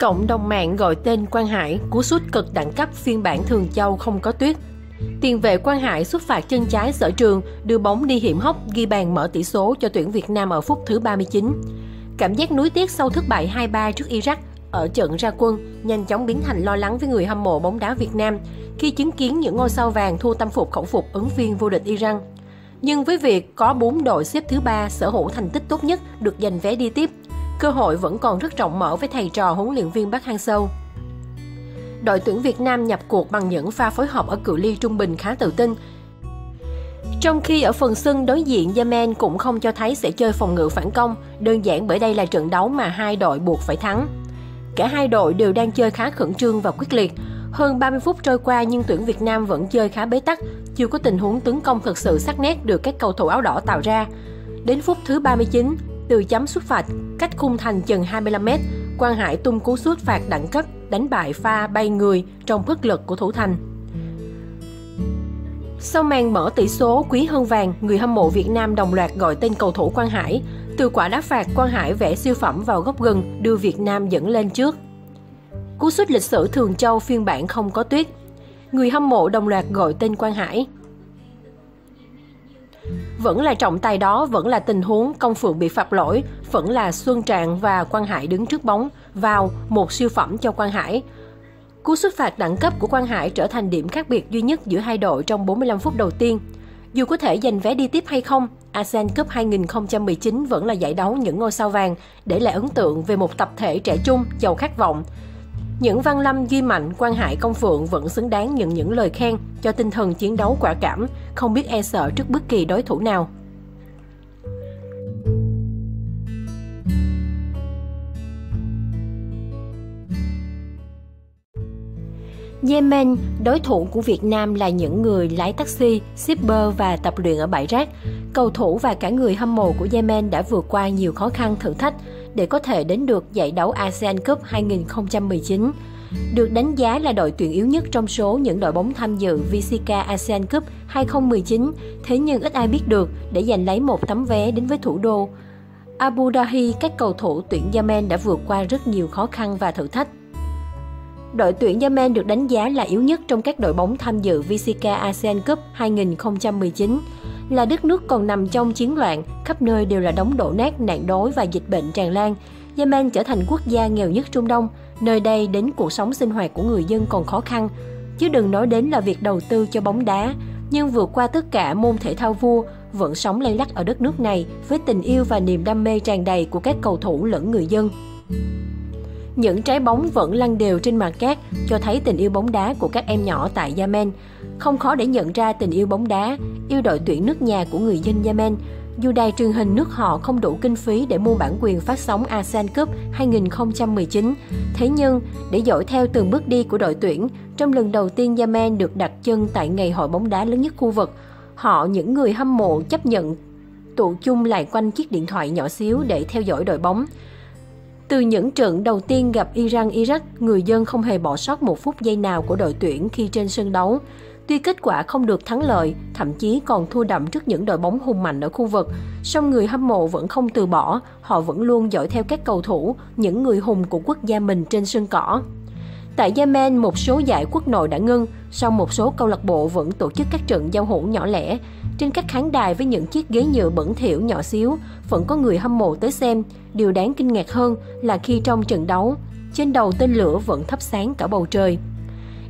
Cộng đồng mạng gọi tên Quang Hải, cú sút cực đẳng cấp phiên bản Thường Châu không có tuyết. Tiền vệ Quang Hải xuất phạt chân trái sở trường, đưa bóng đi hiểm hóc, ghi bàn mở tỷ số cho tuyển Việt Nam ở phút thứ 39. Cảm giác nuối tiếc sau thất bại 2-3 trước Iraq ở trận ra quân nhanh chóng biến thành lo lắng với người hâm mộ bóng đá Việt Nam khi chứng kiến những ngôi sao vàng thua tâm phục khẩu phục ứng viên vô địch Iran. Nhưng với việc có 4 đội xếp thứ ba sở hữu thành tích tốt nhất được giành vé đi tiếp, cơ hội vẫn còn rất rộng mở với thầy trò huấn luyện viên Park Hang-seo. Đội tuyển Việt Nam nhập cuộc bằng những pha phối hợp ở cự ly trung bình khá tự tin. Trong khi ở phần sân đối diện Yemen cũng không cho thấy sẽ chơi phòng ngự phản công, đơn giản bởi đây là trận đấu mà hai đội buộc phải thắng. Cả hai đội đều đang chơi khá khẩn trương và quyết liệt. Hơn 30 phút trôi qua nhưng tuyển Việt Nam vẫn chơi khá bế tắc, chưa có tình huống tấn công thực sự sắc nét được các cầu thủ áo đỏ tạo ra. Đến phút thứ 39, từ chấm xuất phạt cách khung thành chừng 25m, Quang Hải tung cú sút phạt đẳng cấp đánh bại pha bay người trong bất lực của thủ thành. Sau màn mở tỷ số quý hơn vàng, người hâm mộ Việt Nam đồng loạt gọi tên cầu thủ Quang Hải. Từ quả đá phạt, Quang Hải vẽ siêu phẩm vào góc gần, đưa Việt Nam dẫn lên trước. Cú sút lịch sử Thường Châu phiên bản không có tuyết. Người hâm mộ đồng loạt gọi tên Quang Hải. Vẫn là trọng tài đó, vẫn là tình huống công phượng bị phạt lỗi, vẫn là Xuân Trạng và Quang Hải đứng trước bóng, vào một siêu phẩm cho Quang Hải. Cú xuất phạt đẳng cấp của Quang Hải trở thành điểm khác biệt duy nhất giữa hai đội trong 45 phút đầu tiên. Dù có thể giành vé đi tiếp hay không, ASEAN Cup 2019 vẫn là giải đấu những ngôi sao vàng, để lại ấn tượng về một tập thể trẻ trung, giàu khát vọng. Những văn lâm Duy mạnh, Quang Hải Công Phượng vẫn xứng đáng nhận những lời khen cho tinh thần chiến đấu quả cảm, không biết e sợ trước bất kỳ đối thủ nào. Yemen, đối thủ của Việt Nam là những người lái taxi, shipper và tập luyện ở bãi rác. Cầu thủ và cả người hâm mộ của Yemen đã vượt qua nhiều khó khăn thử thách để có thể đến được giải đấu ASEAN Cup 2019. Được đánh giá là đội tuyển yếu nhất trong số những đội bóng tham dự VCK ASEAN Cup 2019, thế nhưng ít ai biết được để giành lấy một tấm vé đến với thủ đô. Abu Dhabi, các cầu thủ tuyển Yemen đã vượt qua rất nhiều khó khăn và thử thách Đội tuyển Yemen được đánh giá là yếu nhất trong các đội bóng tham dự VCK ASEAN Cup 2019. Là đất nước còn nằm trong chiến loạn, khắp nơi đều là đống đổ nát, nạn đói và dịch bệnh tràn lan. Yemen trở thành quốc gia nghèo nhất Trung Đông, nơi đây đến cuộc sống sinh hoạt của người dân còn khó khăn. Chứ đừng nói đến là việc đầu tư cho bóng đá, nhưng vượt qua tất cả môn thể thao vua, vẫn sống lay lắc ở đất nước này với tình yêu và niềm đam mê tràn đầy của các cầu thủ lẫn người dân. Những trái bóng vẫn lăn đều trên mặt cát cho thấy tình yêu bóng đá của các em nhỏ tại Yemen. Không khó để nhận ra tình yêu bóng đá, yêu đội tuyển nước nhà của người dân Yemen. Dù đài truyền hình nước họ không đủ kinh phí để mua bản quyền phát sóng ASEAN Cup 2019, thế nhưng để dõi theo từng bước đi của đội tuyển, trong lần đầu tiên Yemen được đặt chân tại ngày hội bóng đá lớn nhất khu vực, họ những người hâm mộ chấp nhận tụ chung lại quanh chiếc điện thoại nhỏ xíu để theo dõi đội bóng. Từ những trận đầu tiên gặp Iran-Iraq, người dân không hề bỏ sót một phút giây nào của đội tuyển khi trên sân đấu. Tuy kết quả không được thắng lợi, thậm chí còn thua đậm trước những đội bóng hùng mạnh ở khu vực, song người hâm mộ vẫn không từ bỏ, họ vẫn luôn dõi theo các cầu thủ, những người hùng của quốc gia mình trên sân cỏ. Tại Yemen, một số giải quốc nội đã ngưng, song một số câu lạc bộ vẫn tổ chức các trận giao hữu nhỏ lẻ. Trên các khán đài với những chiếc ghế nhựa bẩn thỉu nhỏ xíu, vẫn có người hâm mộ tới xem. Điều đáng kinh ngạc hơn là khi trong trận đấu, trên đầu tên lửa vẫn thắp sáng cả bầu trời.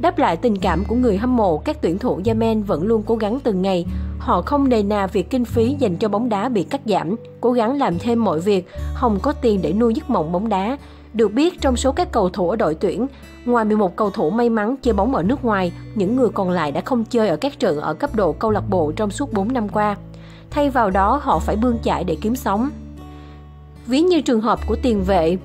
Đáp lại tình cảm của người hâm mộ, các tuyển thủ Yemen vẫn luôn cố gắng từng ngày. Họ không nề nà việc kinh phí dành cho bóng đá bị cắt giảm, cố gắng làm thêm mọi việc, không có tiền để nuôi giấc mộng bóng đá. Được biết, trong số các cầu thủ ở đội tuyển, ngoài 11 cầu thủ may mắn chơi bóng ở nước ngoài, những người còn lại đã không chơi ở các trận ở cấp độ câu lạc bộ trong suốt 4 năm qua. Thay vào đó, họ phải bươn chải để kiếm sống. Ví như trường hợp của tiền vệ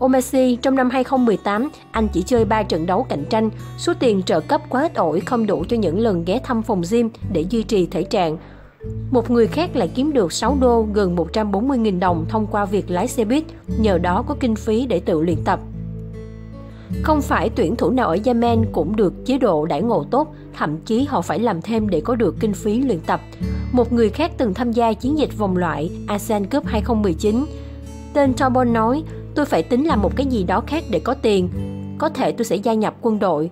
Omesi trong năm 2018, anh chỉ chơi 3 trận đấu cạnh tranh, số tiền trợ cấp quá ít ỏi không đủ cho những lần ghé thăm phòng gym để duy trì thể trạng. Một người khác lại kiếm được 6 đô gần 140.000 đồng thông qua việc lái xe buýt, nhờ đó có kinh phí để tự luyện tập. Không phải tuyển thủ nào ở Yemen cũng được chế độ đãi ngộ tốt, thậm chí họ phải làm thêm để có được kinh phí luyện tập. Một người khác từng tham gia chiến dịch vòng loại ASEAN Cup 2019. Tên Tobon nói, Tôi phải tính làm một cái gì đó khác để có tiền. Có thể tôi sẽ gia nhập quân đội.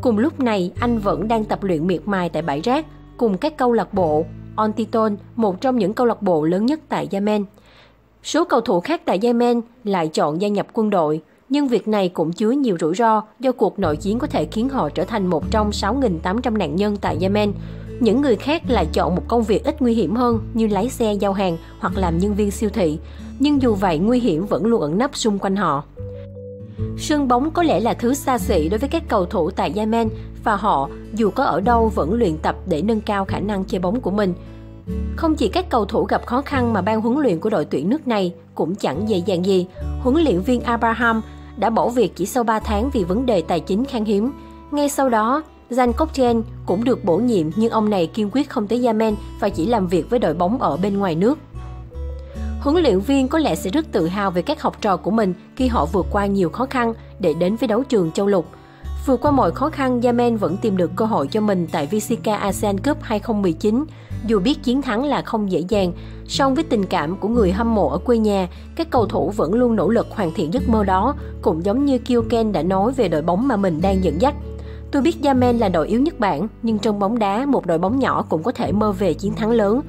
Cùng lúc này, anh vẫn đang tập luyện miệt mài tại bãi rác cùng các câu lạc bộ Ontiton, một trong những câu lạc bộ lớn nhất tại Yemen. Số cầu thủ khác tại Yemen lại chọn gia nhập quân đội, nhưng việc này cũng chứa nhiều rủi ro do cuộc nội chiến có thể khiến họ trở thành một trong 6.800 nạn nhân tại Yemen. Những người khác lại chọn một công việc ít nguy hiểm hơn như lái xe giao hàng hoặc làm nhân viên siêu thị. Nhưng dù vậy, nguy hiểm vẫn luôn ẩn nấp xung quanh họ. Sân bóng có lẽ là thứ xa xỉ đối với các cầu thủ tại Yemen và họ dù có ở đâu vẫn luyện tập để nâng cao khả năng chơi bóng của mình. Không chỉ các cầu thủ gặp khó khăn mà ban huấn luyện của đội tuyển nước này cũng chẳng dễ dàng gì. Huấn luyện viên Abraham đã bỏ việc chỉ sau 3 tháng vì vấn đề tài chính khan hiếm. Ngay sau đó, Jan Kopchen cũng được bổ nhiệm nhưng ông này kiên quyết không tới Yemen và chỉ làm việc với đội bóng ở bên ngoài nước. Huấn luyện viên có lẽ sẽ rất tự hào về các học trò của mình khi họ vượt qua nhiều khó khăn để đến với đấu trường châu lục. Vượt qua mọi khó khăn, Yemen vẫn tìm được cơ hội cho mình tại VCK ASEAN Cup 2019. Dù biết chiến thắng là không dễ dàng, song với tình cảm của người hâm mộ ở quê nhà, các cầu thủ vẫn luôn nỗ lực hoàn thiện giấc mơ đó, cũng giống như Kyoken đã nói về đội bóng mà mình đang dẫn dắt. Tôi biết Yemen là đội yếu nhất bảng, nhưng trong bóng đá, một đội bóng nhỏ cũng có thể mơ về chiến thắng lớn.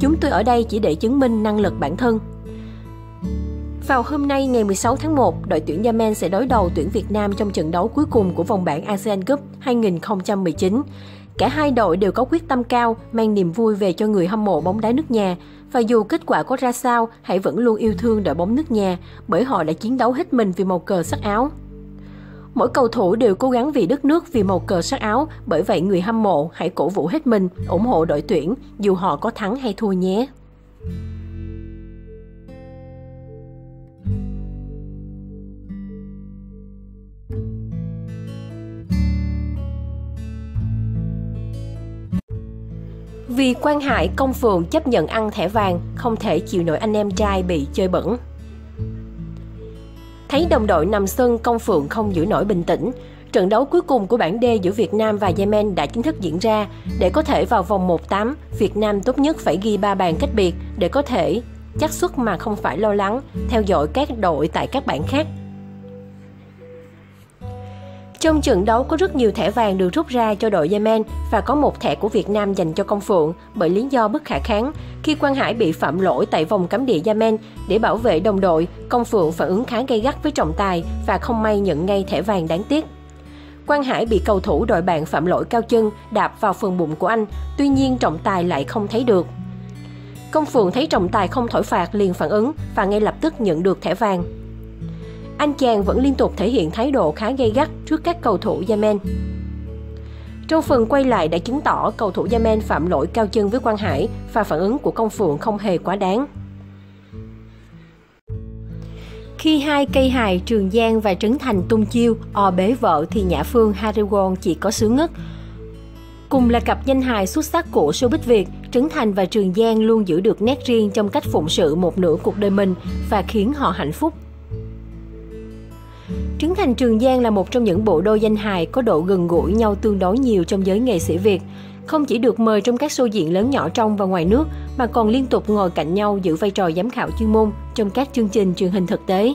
Chúng tôi ở đây chỉ để chứng minh năng lực bản thân. Vào hôm nay ngày 16 tháng 1, đội tuyển Yemen sẽ đối đầu tuyển Việt Nam trong trận đấu cuối cùng của vòng bảng ASEAN Cup 2019. Cả hai đội đều có quyết tâm cao, mang niềm vui về cho người hâm mộ bóng đá nước nhà. Và dù kết quả có ra sao, hãy vẫn luôn yêu thương đội bóng nước nhà, bởi họ đã chiến đấu hết mình vì màu cờ sắc áo. Mỗi cầu thủ đều cố gắng vì đất nước, vì màu cờ sắc áo, bởi vậy người hâm mộ hãy cổ vũ hết mình, ủng hộ đội tuyển, dù họ có thắng hay thua nhé. Vì quan Hải công phường chấp nhận ăn thẻ vàng, không thể chịu nổi anh em trai bị chơi bẩn. Thấy đồng đội nằm sân, công phượng không giữ nổi bình tĩnh. Trận đấu cuối cùng của bảng D giữa Việt Nam và Yemen đã chính thức diễn ra. Để có thể vào vòng 1-8, Việt Nam tốt nhất phải ghi 3 bàn cách biệt để có thể chắc suất mà không phải lo lắng, theo dõi các đội tại các bảng khác. Trong trận đấu có rất nhiều thẻ vàng được rút ra cho đội Yemen và có một thẻ của Việt Nam dành cho công phượng bởi lý do bất khả kháng. Khi Quang Hải bị phạm lỗi tại vòng cấm địa Yemen để bảo vệ đồng đội, công phượng phản ứng khá gay gắt với trọng tài và không may nhận ngay thẻ vàng đáng tiếc. Quang Hải bị cầu thủ đội bạn phạm lỗi cao chân đạp vào phần bụng của anh, tuy nhiên trọng tài lại không thấy được. Công Phượng thấy trọng tài không thổi phạt liền phản ứng và ngay lập tức nhận được thẻ vàng anh chàng vẫn liên tục thể hiện thái độ khá gay gắt trước các cầu thủ Yemen. Trong phần quay lại đã chứng tỏ cầu thủ Yemen phạm lỗi cao chân với Quang Hải và phản ứng của công phượng không hề quá đáng. Khi hai cây hài Trường Giang và Trấn Thành tung chiêu o bế vợ thì Nhã Phương Hariwon chỉ có sướng ngất. Cùng là cặp danh hài xuất sắc của showbiz Việt, Trấn Thành và Trường Giang luôn giữ được nét riêng trong cách phụng sự một nửa cuộc đời mình và khiến họ hạnh phúc Trấn Thành Trường Giang là một trong những bộ đôi danh hài có độ gần gũi nhau tương đối nhiều trong giới nghệ sĩ Việt. Không chỉ được mời trong các show diễn lớn nhỏ trong và ngoài nước, mà còn liên tục ngồi cạnh nhau giữ vai trò giám khảo chuyên môn trong các chương trình truyền hình thực tế.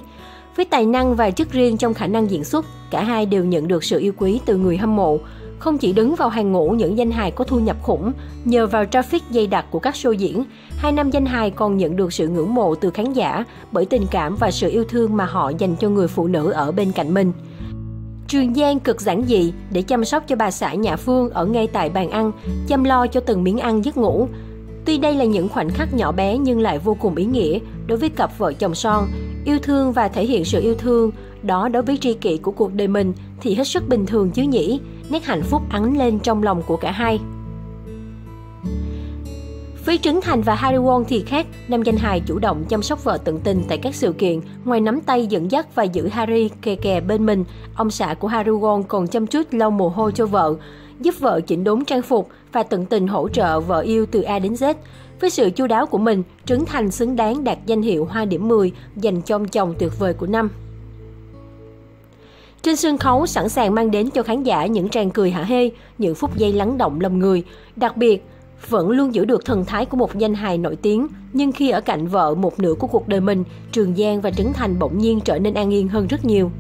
Với tài năng và chất riêng trong khả năng diễn xuất, cả hai đều nhận được sự yêu quý từ người hâm mộ, không chỉ đứng vào hàng ngũ những danh hài có thu nhập khủng, nhờ vào traffic dày đặc của các show diễn, hai năm danh hài còn nhận được sự ngưỡng mộ từ khán giả bởi tình cảm và sự yêu thương mà họ dành cho người phụ nữ ở bên cạnh mình. Trường Giang cực giản dị để chăm sóc cho bà xã nhà Phương ở ngay tại bàn ăn, chăm lo cho từng miếng ăn giấc ngủ. Tuy đây là những khoảnh khắc nhỏ bé nhưng lại vô cùng ý nghĩa đối với cặp vợ chồng son, yêu thương và thể hiện sự yêu thương đó đối với tri kỷ của cuộc đời mình thì hết sức bình thường chứ nhỉ, nét hạnh phúc ắn lên trong lòng của cả hai. Với Trấn Thành và Harry Won thì khác, nam danh hài chủ động chăm sóc vợ tận tình tại các sự kiện, ngoài nắm tay dẫn dắt và giữ Harry kè kè bên mình, ông xã của Harry Won còn chăm chút lau mồ hôi cho vợ, giúp vợ chỉnh đốn trang phục và tận tình hỗ trợ vợ yêu từ A đến Z. Với sự chu đáo của mình, Trấn Thành xứng đáng đạt danh hiệu Hoa điểm 10 dành cho ông chồng tuyệt vời của năm. Trên sân khấu sẵn sàng mang đến cho khán giả những tràng cười hả hê, những phút giây lắng động lòng người. Đặc biệt, vẫn luôn giữ được thần thái của một danh hài nổi tiếng, nhưng khi ở cạnh vợ một nửa của cuộc đời mình, Trường Giang và Trấn Thành bỗng nhiên trở nên an yên hơn rất nhiều.